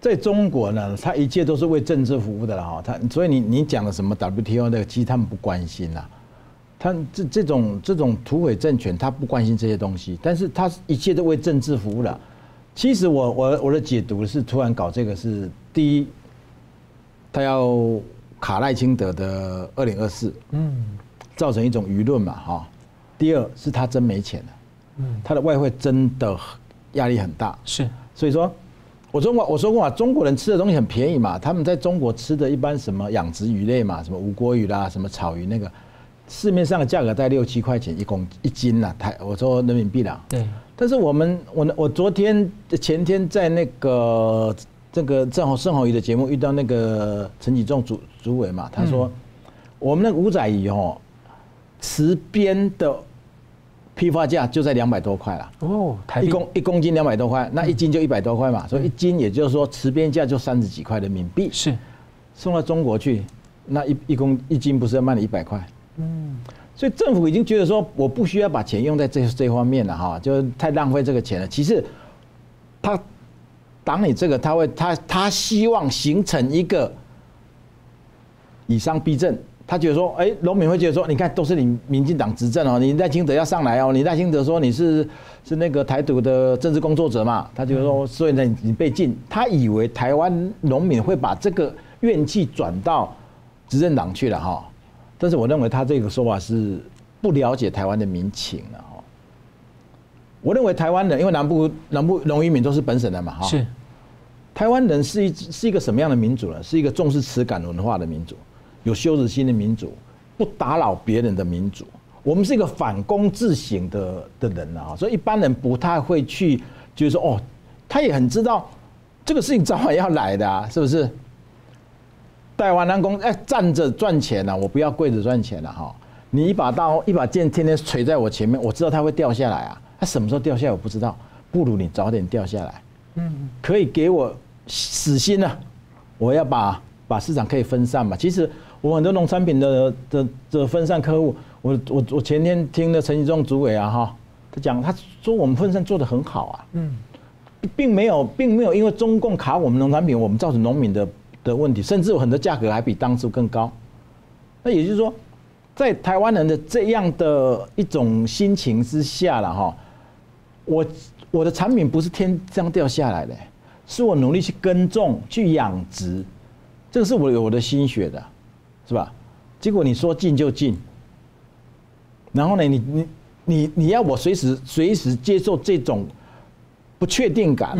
在中国呢，他一切都是为政治服务的了哈。他所以你你讲的什么 WTO 那个，其实他们不关心呐。他这这种这种土匪政权，他不关心这些东西，但是他一切都为政治服务了。其实我我我的解读是，突然搞这个是第一，他要卡赖清德的二零二四，嗯，造成一种舆论嘛哈。第二是他真没钱了，嗯，他的外汇真的压力很大，是，所以说，我中国我说过啊，中国人吃的东西很便宜嘛，他们在中国吃的一般什么养殖鱼类嘛，什么无锅鱼啦，什么草鱼那个，市面上的价格在六七块钱一公一斤呐，台我说人民币啦，对。但是我们我我昨天前天在那个这个正好盛好鱼的节目遇到那个陈启仲主主委嘛，他说我们那个五仔鱼哦，池边的批发价就在两百多块了哦，一公一公斤两百多块，那一斤就一百多块嘛，所以一斤也就是说池边价就三十几块人民币，是送到中国去，那一一公一斤不是要卖你一百块？嗯。所以政府已经觉得说，我不需要把钱用在这这方面了哈，就太浪费这个钱了。其实，他挡你这个，他会他他希望形成一个以商逼政。他觉得说，哎，农民会觉得说，你看都是你民进党执政哦，你赖清德要上来哦，你赖清德说你是是那个台独的政治工作者嘛，他就说，所以呢你被禁。他以为台湾农民会把这个怨气转到执政党去了哈。但是我认为他这个说法是不了解台湾的民情了哈。我认为台湾人，因为南部南部农渔民都是本省的嘛哈。是。台湾人是一是一个什么样的民族呢？是一个重视耻感文化的民族，有羞耻心的民族，不打扰别人的民族。我们是一个反躬自省的的人啊，所以一般人不太会去就是说哦，他也很知道这个事情早晚要来的啊，是不是？戴完南宫哎，站着赚钱呐，我不要跪着赚钱了哈。你一把刀一把剑天天垂在我前面，我知道它会掉下来啊。它什么时候掉下来我不知道，不如你早点掉下来。嗯，可以给我死心了。我要把把市场可以分散嘛。其实我很多农产品的的的分散客户，我我我前天听的陈吉忠主委啊哈，他讲他说我们分散做的很好啊。嗯，并没有并没有因为中共卡我们农产品，我们造成农民的。的问题，甚至有很多价格还比当初更高。那也就是说，在台湾人的这样的一种心情之下了哈，我我的产品不是天这样掉下来的，是我努力去耕种、去养殖，这个是我有我的心血的，是吧？结果你说进就进，然后呢，你你你你要我随时随时接受这种不确定感。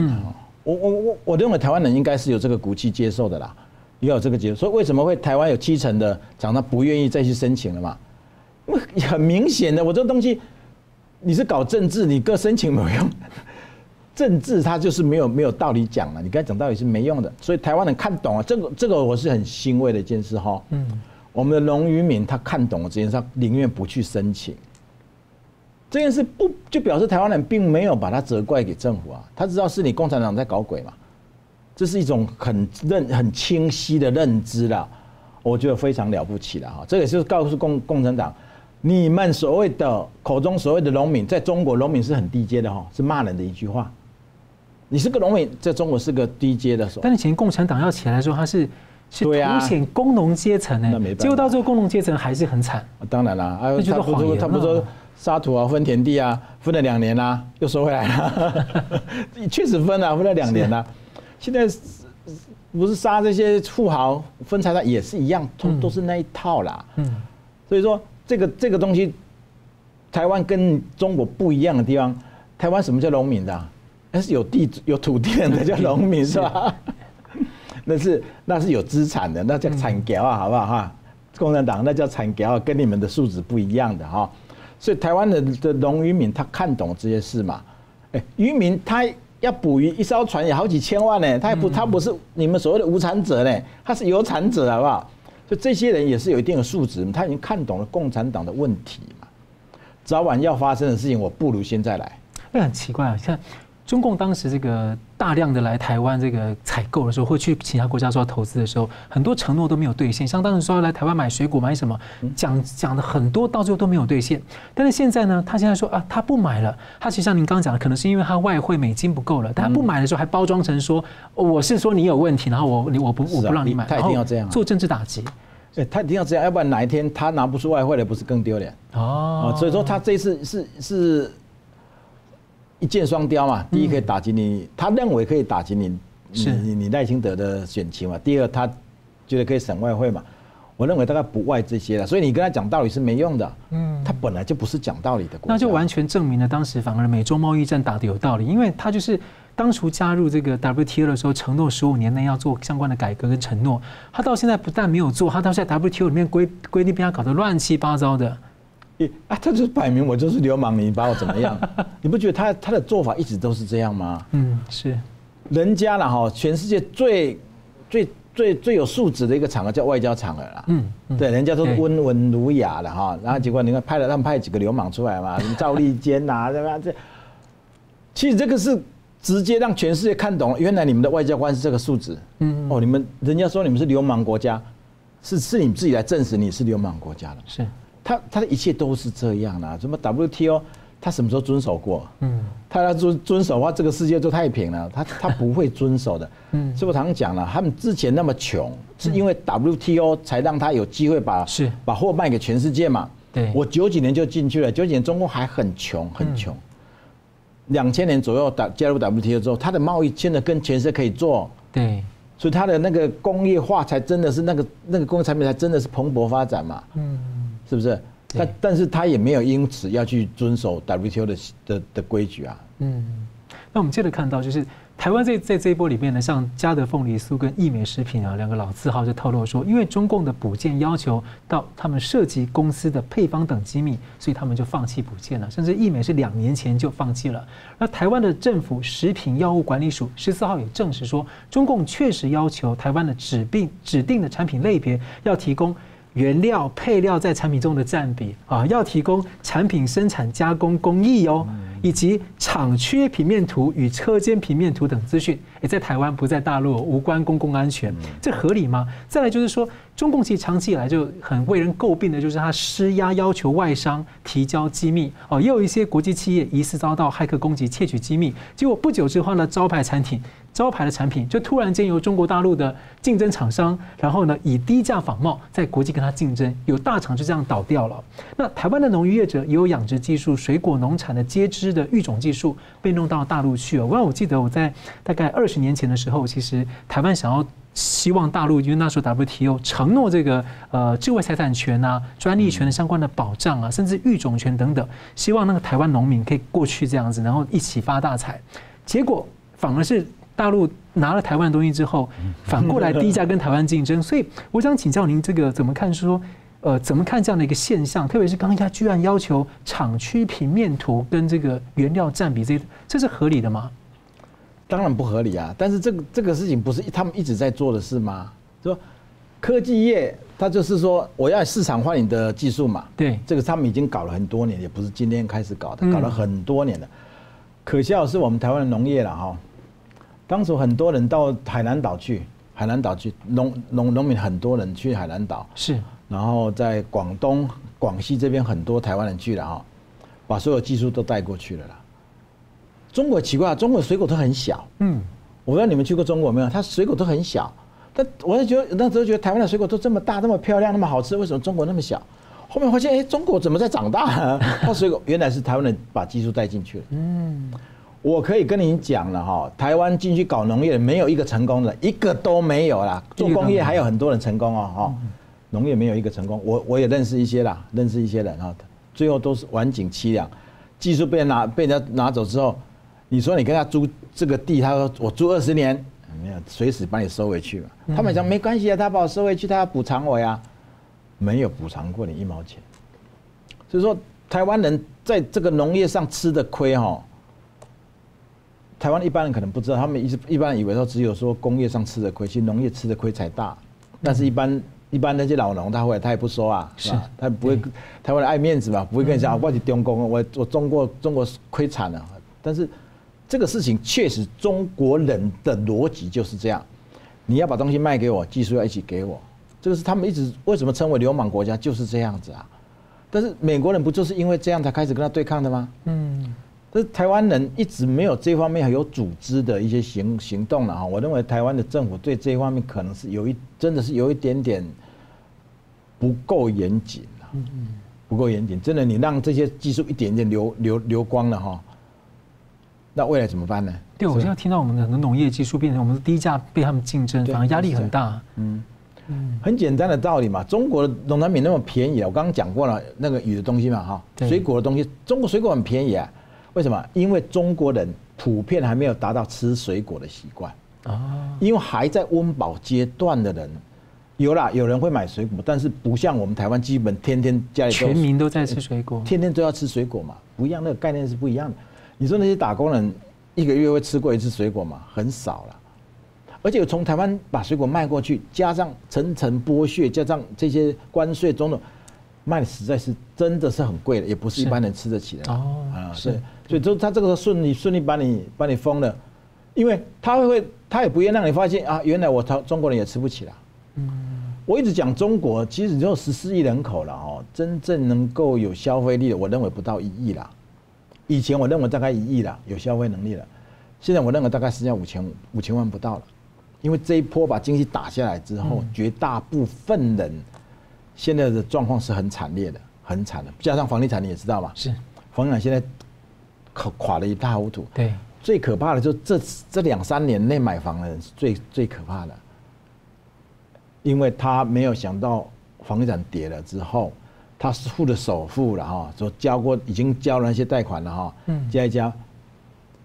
我我我我认为台湾人应该是有这个骨气接受的啦，也有这个接受。所以为什么会台湾有七成的讲他不愿意再去申请了嘛？因 为很明显的，我这个东西你是搞政治，你各申请没有用。政治它就是没有没有道理讲了，你跟他讲道理是没用的。所以台湾人看懂了这个这个，我是很欣慰的一件事哈。嗯，我们的农渔民他看懂了这件事，他宁愿不去申请。这件事不就表示台湾人并没有把他责怪给政府啊？他知道是你共产党在搞鬼嘛？这是一种很认很清晰的认知了，我觉得非常了不起了哈。这也是告诉共共产党，你们所谓的口中所谓的农民，在中国农民是很低阶的哈，是骂人的一句话。你是个农民，在中国是个低阶的。但是以前共产党要起来的时候，他是是凸显工农阶层呢，结果到最后工农阶层还是很惨。当然了，他不说他不说。沙土啊，分田地啊，分了两年啦，又收回来了。确实分了，分了两年啦。现在不是杀这些富豪分财产也是一样，都都是那一套啦。嗯，所以说这个这个东西，台湾跟中国不一样的地方，台湾什么叫农民的？那是有地有土地的那叫农民是吧？那是那是有资产的，那叫产条啊，好不好哈？共产党那叫产条，跟你们的素质不一样的哈。所以台湾的的农渔民他看懂这些事嘛？哎，渔民他要捕鱼，一艘船也好几千万呢，他也不他不是你们所谓的无产者呢，他是有产者，好不好？就这些人也是有一定的素质，他已经看懂了共产党的问题嘛。早晚要发生的事情，我不如现在来。那很奇怪啊，像中共当时这个大量的来台湾这个采购的时候，或去其他国家做投资的时候，很多承诺都没有兑现。像当时说要来台湾买水果买什么，讲讲的很多，到最后都没有兑现。但是现在呢，他现在说啊，他不买了。他其实像您刚刚讲的，可能是因为他外汇美金不够了。但他不买的时候，还包装成说我是说你有问题，然后我你我不我不让你买，他一定要这样做政治打击。对，他一定要这样，要不然哪一天他拿不出外汇来，不是更丢脸？哦，所以说他这次是是一箭双雕嘛。第一可以打击你，他认为可以打击你，是你你赖清德的选情嘛。第二他觉得可以省外汇嘛。我认为大概不外这些了，所以你跟他讲道理是没用的。嗯，他本来就不是讲道理的。那就完全证明了当时反而美洲贸易战打的有道理，因为他就是。当初加入这个 WTO 的时候，承诺十五年内要做相关的改革跟承诺，他到现在不但没有做，他到现在 WTO 里面规规定被他搞得乱七八糟的。啊，他就是摆明我就是流氓，你把我怎么样？你不觉得他他的做法一直都是这样吗？嗯，是。人家了哈，全世界最最最最有素质的一个场合叫外交场合啦。嗯，对，人家都温文儒雅的哈，然后结果你看派了他们派几个流氓出来嘛，什么赵立坚呐，对吧？这其实这个是。直接让全世界看懂，原来你们的外交官是这个素质。嗯哦，你们人家说你们是流氓国家，是是你自己来证实你是流氓国家的。是，他他的一切都是这样的。什么 WTO，他什么时候遵守过？嗯，他要遵遵守的话，这个世界就太平了。他他不会遵守的。嗯，所以我常讲了，他们之前那么穷，是因为 WTO 才让他有机会把是把货卖给全世界嘛。对，我九几年就进去了，九几年中国还很穷，很穷。两千年左右打加入 WTO 之后，他的贸易现在跟全世界可以做，对，所以它的那个工业化才真的是那个那个工业产品才真的是蓬勃发展嘛，嗯，是不是？但但是他也没有因此要去遵守 WTO 的的的规矩啊，嗯，那我们接着看到就是。台湾在在这一波里面呢，像嘉德凤梨酥跟益美食品啊两个老字号就透露说，因为中共的补件要求到他们涉及公司的配方等机密，所以他们就放弃补件了。甚至益美是两年前就放弃了。那台湾的政府食品药物管理署十四号也证实说，中共确实要求台湾的指定指定的产品类别要提供。原料配料在产品中的占比啊，要提供产品生产加工工艺哦，以及厂区平面图与车间平面图等资讯，也在台湾不在大陆，无关公共安全，这合理吗？再来就是说，中共其实长期以来就很为人诟病的，就是他施压要求外商提交机密哦，也有一些国际企业疑似遭到骇客攻击窃取机密，结果不久之后呢，招牌产品。招牌的产品就突然间由中国大陆的竞争厂商，然后呢以低价仿冒在国际跟他竞争，有大厂就这样倒掉了。那台湾的农渔业者也有养殖技术、水果农产的接枝的育种技术被弄到大陆去了。我我记得我在大概二十年前的时候，其实台湾想要希望大陆，因为那时候 WTO 承诺这个呃智慧财产权啊、专利权的相关的保障啊，甚至育种权等等，希望那个台湾农民可以过去这样子，然后一起发大财。结果反而是。大陆拿了台湾的东西之后，反过来低价跟台湾竞争，所以我想请教您，这个怎么看？说，呃，怎么看这样的一个现象？特别是刚刚居然要求厂区平面图跟这个原料占比，这这是合理的吗？当然不合理啊！但是这个这个事情不是他们一直在做的事吗？说科技业，他就是说我要市场化你的技术嘛。对，这个他们已经搞了很多年，也不是今天开始搞的，搞了很多年了。可笑是我们台湾的农业了哈。当时很多人到海南岛去，海南岛去农农农民很多人去海南岛，是，然后在广东、广西这边很多台湾人去了哈，把所有技术都带过去了啦。中国奇怪，中国水果都很小，嗯，我不知道你们去过中国没有？它水果都很小，但我就觉得那时候觉得台湾的水果都这么大、那么漂亮、那么好吃，为什么中国那么小？后面发现，哎，中国怎么在长大？它 水果原来是台湾人把技术带进去了，嗯。我可以跟您讲了哈，台湾进去搞农业没有一个成功的，一个都没有啦。做工业还有很多人成功哦，哈，农业没有一个成功。我我也认识一些啦，认识一些人啊，最后都是晚景凄凉。技术被人拿被人家拿走之后，你说你跟他租这个地，他说我租二十年，没有，随时把你收回去嘛。他们讲没关系啊，他把我收回去，他要补偿我呀，没有补偿过你一毛钱。所以说，台湾人在这个农业上吃的亏哈。台湾一般人可能不知道，他们一一般人以为说只有说工业上吃的亏，其实农业吃的亏才大。但是，一般一般那些老农，他会他也不说啊，是吧？他不会，台湾人爱面子嘛，不会跟你讲我是中工，我我中国中国亏惨了。但是这个事情确实中国人的逻辑就是这样，你要把东西卖给我，技术要一起给我，这个是他们一直为什么称为流氓国家就是这样子啊。但是美国人不就是因为这样才开始跟他对抗的吗？嗯，但是台湾人一直没有这方面有组织的一些行行动了哈。我认为台湾的政府对这一方面可能是有一真的是有一点点不够严谨了，不够严谨。真的，你让这些技术一点点流流流光了哈，那未来怎么办呢？对，我现在听到我们的很多农业技术变成我们的低价被他们竞争，反而压力很大。嗯。很简单的道理嘛，中国的农产品那么便宜啊，我刚刚讲过了，那个鱼的东西嘛，哈，水果的东西，中国水果很便宜啊，为什么？因为中国人普遍还没有达到吃水果的习惯啊，因为还在温饱阶段的人，有啦，有人会买水果，但是不像我们台湾，基本天天家里全民都在吃水果，天天都要吃水果嘛，不一样，那个概念是不一样的。你说那些打工人一个月会吃过一次水果吗？很少了。而且从台湾把水果卖过去，加上层层剥削，加上这些关税种种，卖的实在是真的是很贵的，也不是一般人吃得起的。哦，啊，是，所以就他这个时候顺利顺利把你把你封了，因为他会他也不愿让你发现啊，原来我他中国人也吃不起了。嗯，我一直讲中国其实只有十四亿人口了哦，真正能够有消费力的，我认为不到一亿啦。以前我认为大概一亿了，有消费能力了，现在我认为大概剩下五千五千万不到了。因为这一波把经济打下来之后，绝大部分人现在的状况是很惨烈的，很惨的。加上房地产，你也知道吧？是，房地产现在垮垮的一塌糊涂。对，最可怕的就这这两三年内买房的人是最最可怕的，因为他没有想到房地产跌了之后，他是付的首付了哈，说交过已经交了那些贷款了哈，嗯，加一加，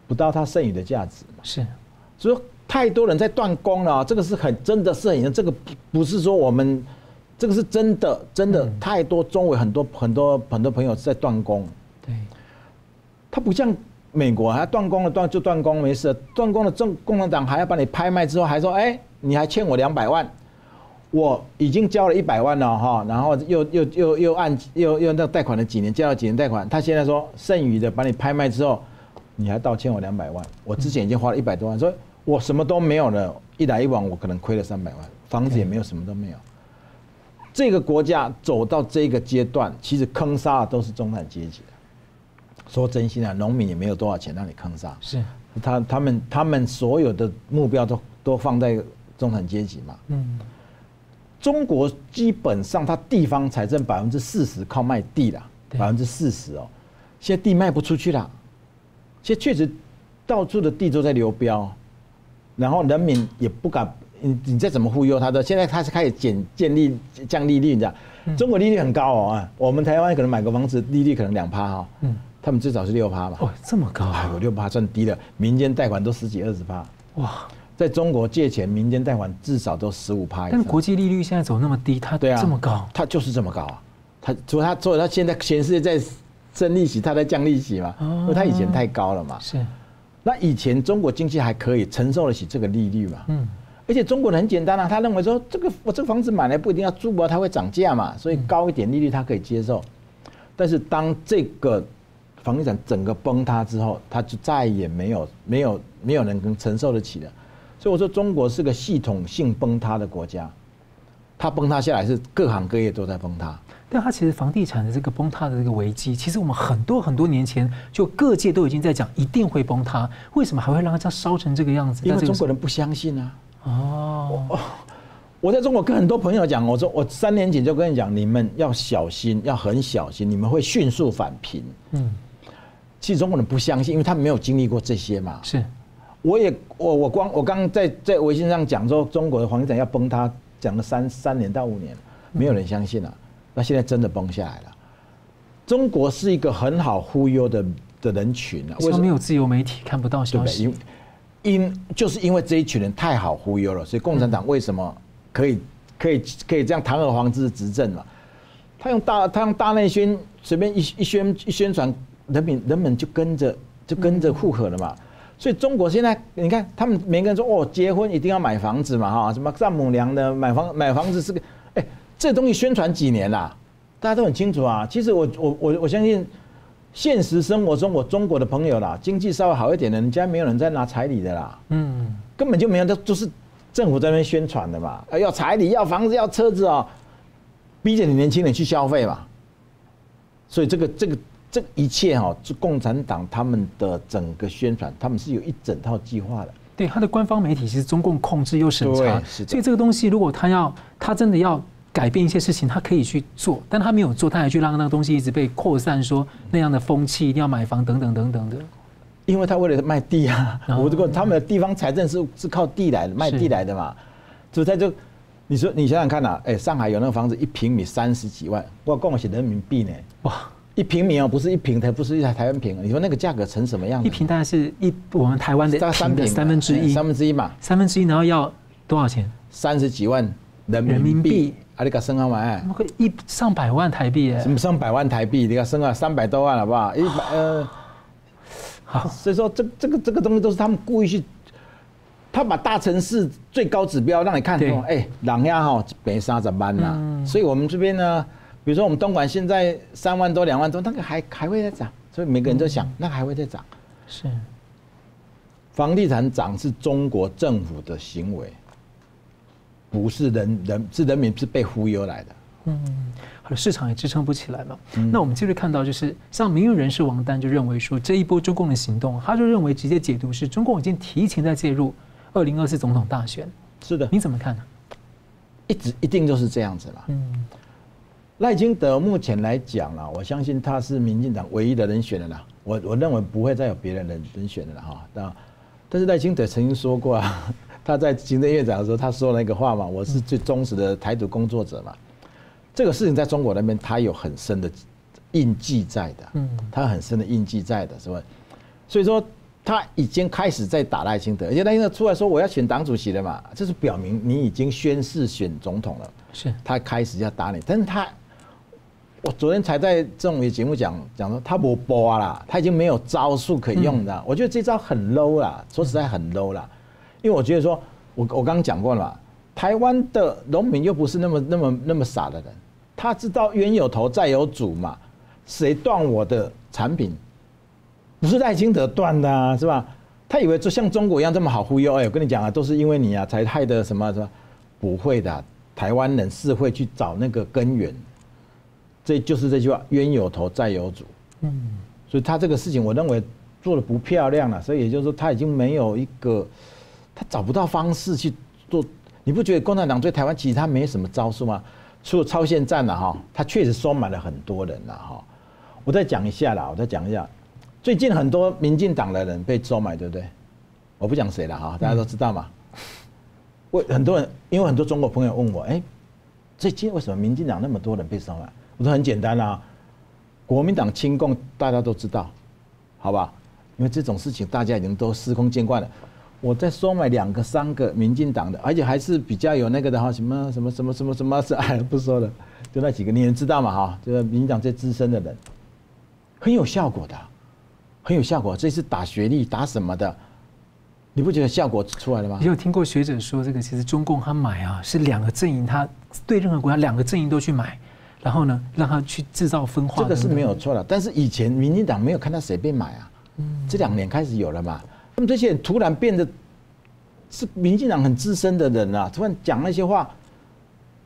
不到他剩余的价值嘛。是，所以。太多人在断供了，这个是很真的是很，这个不是说我们，这个是真的真的太多中委很多很多很多朋友在断供。对，他不像美国，他断供了断就断供没事，断供了政共产党还要把你拍卖之后还说，哎，你还欠我两百万，我已经交了一百万了哈，然后又又又又按又又那贷款了几年，交了几年贷款，他现在说剩余的把你拍卖之后，你还倒欠我两百万，我之前已经花了一百多万，所以。我什么都没有了，一来一往，我可能亏了三百万，房子也没有，什么都没有。这个国家走到这个阶段，其实坑杀的都是中产阶级的。说真心啊，农民也没有多少钱让你坑杀。是，他他们他们所有的目标都都放在中产阶级嘛。嗯。中国基本上，它地方财政百分之四十靠卖地啦，百分之四十哦。现在地卖不出去啦，现在确实到处的地都在流标。然后人民也不敢，你你再怎么忽悠他的，现在他是开始减建立降利率，你知道？中国利率很高哦啊，我们台湾可能买个房子利率可能两趴哈，嗯，他们至少是六趴吧？哦，这么高？哎呦，六趴算低了，民间贷款都十几二十趴。哇，在中国借钱，民间贷款至少都十五趴。但国际利率现在走那么低，它对啊这么高？它就是这么高啊！它除了它，除了它现在全世界在升利息，它在降利息嘛？因为它以前太高了嘛。是。那以前中国经济还可以承受得起这个利率嘛？嗯，而且中国人很简单啊，他认为说这个我这个房子买来不一定要住啊，它会涨价嘛，所以高一点利率他可以接受。但是当这个房地产整个崩塌之后，他就再也没有没有没有人能承受得起的。所以我说中国是个系统性崩塌的国家，它崩塌下来是各行各业都在崩塌。但它其实房地产的这个崩塌的这个危机，其实我们很多很多年前就各界都已经在讲一定会崩塌，为什么还会让它烧成这个样子？因为中国人不相信啊！哦，我在中国跟很多朋友讲，我说我三年前就跟你讲，你们要小心，要很小心，你们会迅速返贫。嗯，其实中国人不相信，因为他没有经历过这些嘛。是，我也我我光我刚刚在在微信上讲说中国的房地产要崩塌，讲了三三年到五年，没有人相信啊。那现在真的崩下来了。中国是一个很好忽悠的的人群啊，为什么没有自由媒体看不到消息？因就是因为这一群人太好忽悠了，所以共产党为什么可以可以可以这样堂而皇之执政嘛？他用大他用大内宣随便一一宣一宣传，人民人们就跟着就跟着附和了嘛。所以中国现在你看，他们每个人说哦，结婚一定要买房子嘛哈，什么丈母娘的买房买房子是个。哎这东西宣传几年啦，大家都很清楚啊。其实我我我我相信，现实生活中，我中国的朋友啦，经济稍微好一点的，人家没有人在拿彩礼的啦，嗯，根本就没有，都都是政府在那边宣传的嘛，呃要彩礼，要房子，要车子哦，逼着你年轻人去消费嘛。所以这个这个这一切哈、是共产党他们的整个宣传，他们是有一整套计划的。对，他的官方媒体其实中共控制又审查所以这个东西如果他要他真的要改变一些事情，他可以去做，但他没有做，他还去让那个东西一直被扩散，说那样的风气一定要买房等等等等的。因为他为了卖地啊，哦我这个他们的地方财政是是靠地来的，卖地来的嘛，所以在这，你说你想想看呐、哎，上海有那个房子一平米三十几万，我共我写人民币呢，哇，一平米哦，不是一平台，不是一台台湾平，你说那个价格成什么样子？一平大概是一我们台湾的三的三分之一，哎三分之一嘛，三分之一，然后要多少钱？三十几万人人民币啊，你个升啊嘛，那个一上百万台币耶什！么上百万台币，你看升啊三百多万好不好？一百 呃，好，所以说这这个这个东西都是他们故意去，他把大城市最高指标让你看哎，两亚哈北沙怎班呐？嗯所以我们这边呢，比如说我们东莞现在三万多两万多，那个还还会再涨，所以每个人都想，那个还会再涨。是房地产涨是中国政府的行为，不是人人是人民是被忽悠来的。嗯，好了，市场也支撑不起来嘛。嗯那我们接着看到，就是像名誉人士王丹就认为说，这一波中共的行动，他就认为直接解读是中共已经提前在介入二零二四总统大选，是的，你怎么看呢？一直一定就是这样子了。嗯，赖清德目前来讲啦，我相信他是民进党唯一的人选了啦。我我认为不会再有别人人人选的了哈。那但是赖清德曾经说过啊，他在行政院长的时候，他说了一个话嘛，我是最忠实的台独工作者嘛。这个事情在中国那边，他有很深的印记在的，嗯他有很深的印记在的，是吧？所以说他已经开始在打赖清德，而且赖清德出来说我要选党主席了嘛，这是表明你已经宣誓选总统了。是他开始要打你，但是他，我昨天才在政委节目讲讲说他不播啦，他已经没有招数可以用的。我觉得这招很 low 啦，说实在很 low 啦，因为我觉得说，我我刚刚讲过了嘛，台湾的农民又不是那么那么那么傻的人，他知道冤有头债有主嘛，谁断我的产品，不是赖清德断的啊，是吧？他以为就像中国一样这么好忽悠，哎，我跟你讲啊，都是因为你啊才害的什么什么，不会的啊、台湾人是会去找那个根源，这就是这句话，冤有头债有主。嗯所以他这个事情，我认为做的不漂亮了。所以也就是说，他已经没有一个，他找不到方式去做。你不觉得共产党对台湾其实他没什么招数吗？除了超限战了哈，他确实收买了很多人了哈。我再讲一下啦，我再讲一下，最近很多民进党的人被收买，对不对？我不讲谁了哈，大家都知道嘛。为很多人，因为很多中国朋友问我，哎、最近为什么民进党那么多人被收买？我说很简单啊、国民党亲共大家都知道，好吧？因为这种事情大家已经都司空见惯了。我再收买两个、三个民进党的，而且还是比较有那个的哈，什么什么什么什么什么是哎不说了，就那几个，你也知道嘛哈，就是民进党最资深的人，很有效果的，很有效果。这次打学历打什么的，你不觉得效果出来了吗你？有听过学者说，这个其实中共他买啊，是两个阵营，他对任何国家两个阵营都去买，然后呢，让他去制造分化。这个是没有错的，但是以前民进党没有看到谁被买啊，这两年开始有了嘛。那么这些人突然变得是民进党很资深的人啊，突然讲那些话，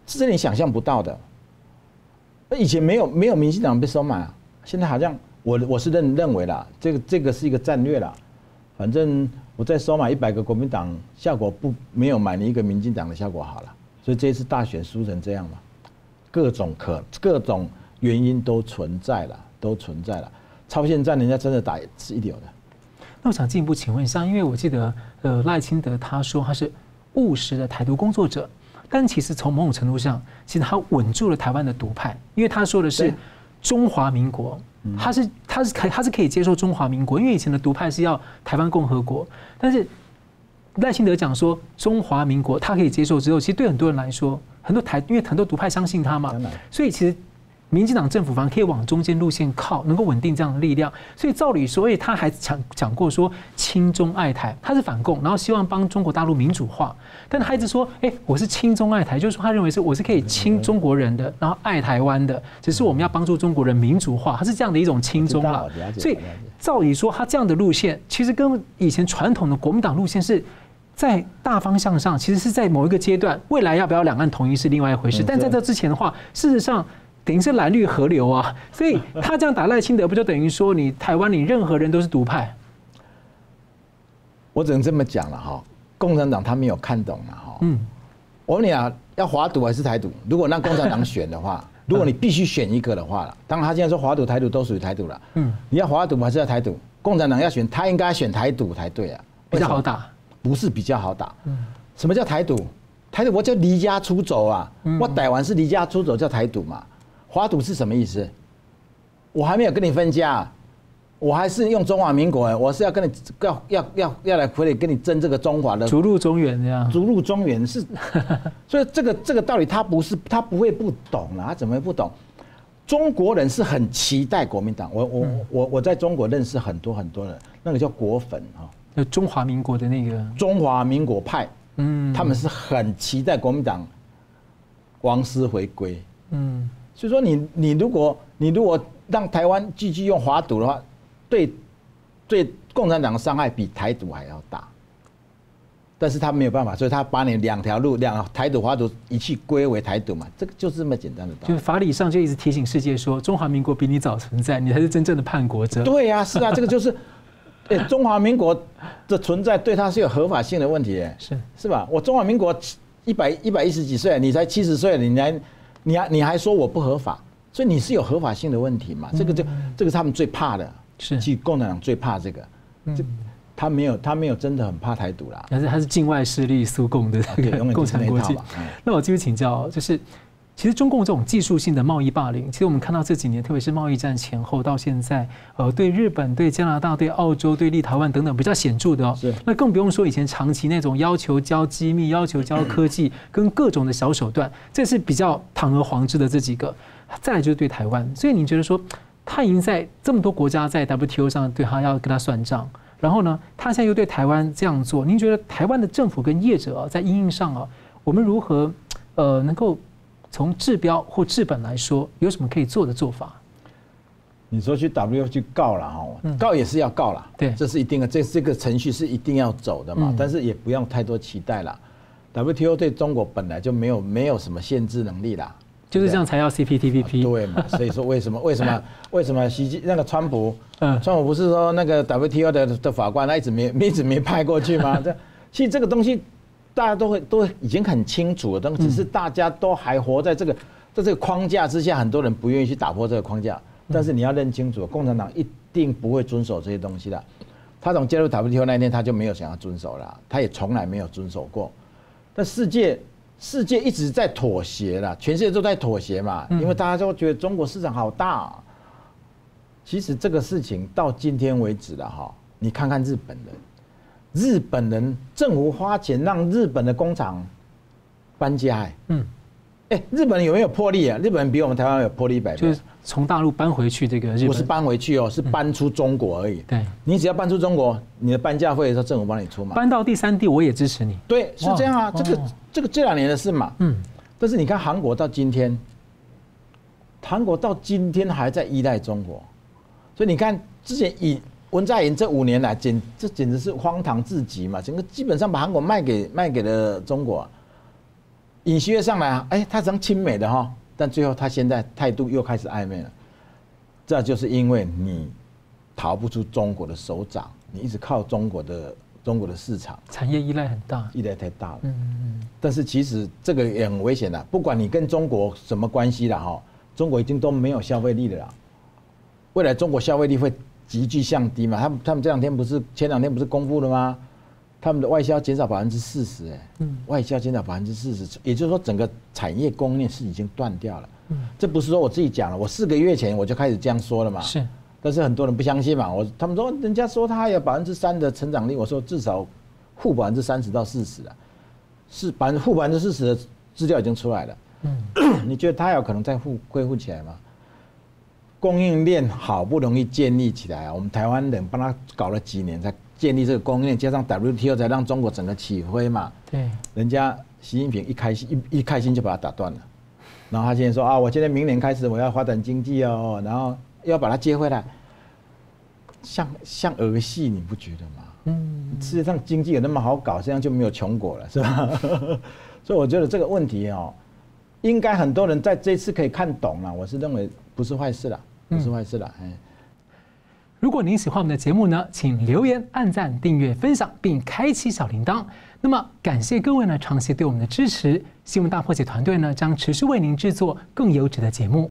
是你想象不到的。那以前没有没有民进党被收买啊，现在好像我我是认认为啦，这个这个是一个战略啦。反正我再收买一百个国民党，效果不没有买你一个民进党的效果好了。所以这一次大选输成这样嘛，各种可各种原因都存在了，都存在了。超限战人家真的打是一流的。那我想进一步请问一下，因为我记得呃赖清德他说他是务实的台独工作者，但其实从某种程度上，其实他稳住了台湾的独派，因为他说的是中华民国，他是他是可他是可以接受中华民国，因为以前的独派是要台湾共和国，但是赖清德讲说中华民国他可以接受之后，其实对很多人来说，很多台因为很多独派相信他嘛，所以其实民进党政府反而可以往中间路线靠，能够稳定这样的力量。所以照理说，他还讲讲过说亲中爱台，他是反共，然后希望帮中国大陆民主化。但他一直说，哎，我是亲中爱台，就是说他认为是我是可以亲中国人的，然后爱台湾的，只是我们要帮助中国人民主化，他是这样的一种亲中啊。所以照理说，他这样的路线其实跟以前传统的国民党路线是在大方向上，其实是在某一个阶段，未来要不要两岸统一是另外一回事。但在这之前的话，事实上。等于是蓝绿河流啊，所以他这样打赖清德，不就等于说你台湾你任何人都是独派？我只能这么讲了哈，共产党他没有看懂了哈。嗯，我问你啊，要华独还是台独？如果让共产党选的话，如果你必须选一个的话了，当然他现在说华独、台独都属于台独了。嗯，你要华独还是要台独？共产党要选，他应该选台独才对啊，比较好打。不是比较好打？嗯，什么叫台独？台独我叫离家出走啊，我逮完是离家出走叫台独嘛。华独是什么意思？我还没有跟你分家，我还是用中华民国，我是要跟你要要要要来回来跟你争这个中华的逐鹿中原这样，逐鹿中原是，所以这个这个道理他不是他不会不懂啊，他怎么会不懂？中国人是很期待国民党，我我我我在中国认识很多很多人，那个叫国粉啊，就中华民国的那个中华民国派，嗯，他们是很期待国民党王师回归，嗯。所以说，你你如果你如果让台湾继续用华独的话，对对共产党的伤害比台独还要大。但是他没有办法，所以他把你两条路，两台独、华独一气归为台独嘛，这个就是这么简单的道理。就是法理上就一直提醒世界说，中华民国比你早存在，你才是真正的叛国者。对呀，是啊，这个就是，哎，中华民国的存在对他是有合法性的问题，是是吧？我中华民国一百一百一十几岁，你才七十岁，你还。你还你还说我不合法，所以你是有合法性的问题嘛？这个就这个他们最怕的，是其实共产党最怕这个，就他没有他没有真的很怕台独啦，但是他是境外势力苏共的这个共产国际。那我继续请教，就是其实中共这种技术性的贸易霸凌，其实我们看到这几年，特别是贸易战前后到现在，呃，对日本、对加拿大、对澳洲、对立台湾等等比较显著的哦。是。那更不用说以前长期那种要求交机密、要求交科技 跟各种的小手段，这是比较堂而皇之的这几个。再来就是对台湾，所以你觉得说他已经在这么多国家在 WTO 上对他要跟他算账，然后呢，他现在又对台湾这样做，您觉得台湾的政府跟业者啊，在应用上啊，我们如何呃能够？从治标或治本来说，有什么可以做的做法？你说去 W 去告了哈，告也是要告了，对，这是一定的，这这个程序是一定要走的嘛。但是也不用太多期待了。WTO 对中国本来就没有没有什么限制能力啦，就是这样才要 CPTPP。对嘛？所以说为什么为什么 为什么习那个川普，嗯，川普不是说那个 WTO 的的法官他一直没一直没派过去吗？这其实这个东西。大家都会都已经很清楚了，但只是大家都还活在这个在这个框架之下，很多人不愿意去打破这个框架。但是你要认清楚，共产党一定不会遵守这些东西的。他从加入 WTO 那天，他就没有想要遵守了，他也从来没有遵守过。但世界世界一直在妥协了，全世界都在妥协嘛，因为大家都觉得中国市场好大。其实这个事情到今天为止了哈，你看看日本人。日本人政府花钱让日本的工厂搬家，嗯，哎，日本人有没有魄力啊？日本人比我们台湾有魄力一百倍，就是从大陆搬回去这个日本，不是搬回去哦，是搬出中国而已。对，你只要搬出中国，你的搬家费是政府帮你出嘛？搬到第三地我也支持你。对，是这样啊，这个这个这两年的事嘛。嗯，但是你看韩国到今天，韩国到今天还在依赖中国，所以你看之前以。文在寅这五年来，简这简直是荒唐至极嘛！整个基本上把韩国卖给卖给了中国。尹锡悦上来，哎，他成亲美的哈，但最后他现在态度又开始暧昧了。这就是因为你逃不出中国的手掌，你一直靠中国的中国的市场，产业依赖很大，依赖太大了。嗯嗯。但是其实这个也很危险的，不管你跟中国什么关系了哈，中国已经都没有消费力了啦。未来中国消费力会。急剧降低嘛？他们他们这两天不是前两天不是公布了吗？他们的外销减少百分之四十，哎，嗯，外销减少百分之四十，也就是说整个产业供应链是已经断掉了。嗯，这不是说我自己讲了，我四个月前我就开始这样说了嘛。是，但是很多人不相信嘛。我他们说人家说他有百分之三的成长率，我说至少负百分之三十到四十啊，是百分负百分之四十的资料已经出来了。嗯，你觉得他有可能再复恢复起来吗？供应链好不容易建立起来啊，我们台湾人帮他搞了几年才建立这个供应链，加上 WTO 才让中国整个起飞嘛。对，人家习近平一开心一一开心就把它打断了，然后他现在说啊，我现在明年开始我要发展经济哦，然后要把它接回来，像像儿戏，你不觉得吗？嗯，世界上经济有那么好搞，这样就没有穷国了，是吧？所以我觉得这个问题哦，应该很多人在这次可以看懂了。我是认为不是坏事了，不是坏事了。哎，如果您喜欢我们的节目呢，请留言、按赞、订阅、分享，并开启小铃铛。那么感谢各位呢长期对我们的支持。新闻大破解团队呢将持续为您制作更优质的节目。